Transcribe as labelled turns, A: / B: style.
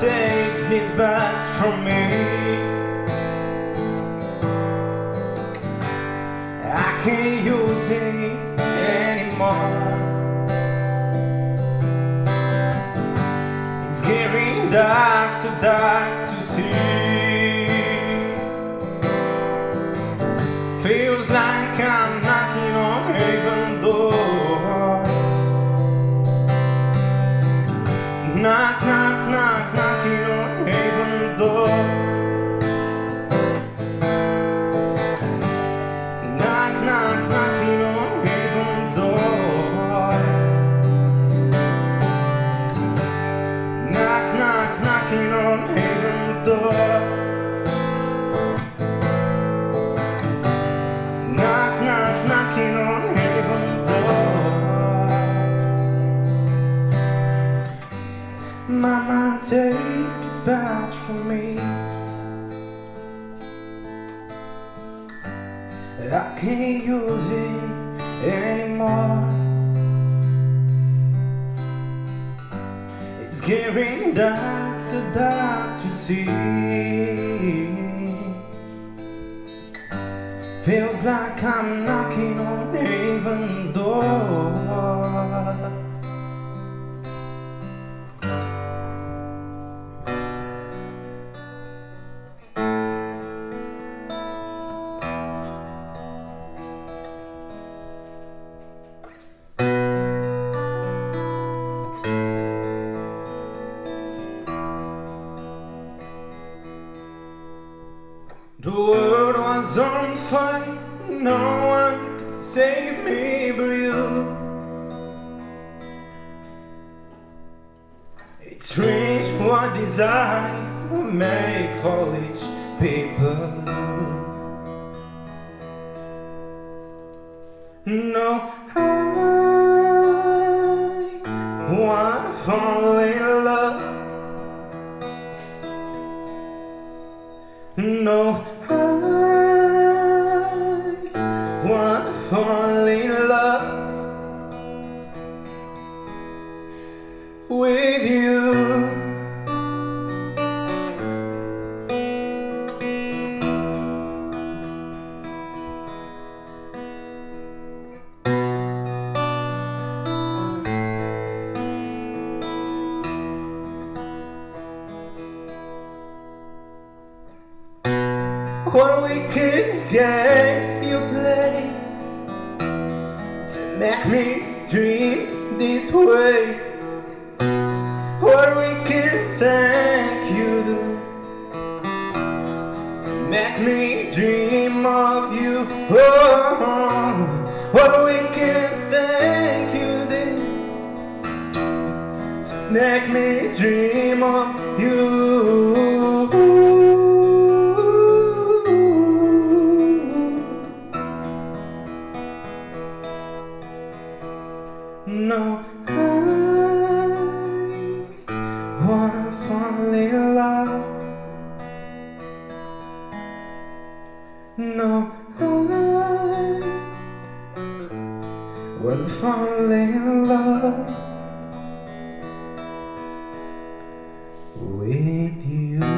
A: take this back from me. I can't use it anymore. It's getting dark, too dark to see. Feels like I'm Knock, knock, knock, on heaven's door. Knock, knock, knocking on heaven's door. Knock, knock, knocking on heaven's door. Mama, take this badge from me. I can't use it anymore. It's getting dark, so dark to see. Feels like I'm knocking on heaven's door. The world was on fire, no one could save me but you. It's strange what desire will make foolish people. No, I wanna No, I wanna fall in love with you. What a wicked game you play to make me dream this way. What a wicked thing you do to make me dream of you. Oh, what wicked thing you did to make me dream of No, I wanna fall in love. No, I will fall in love with you.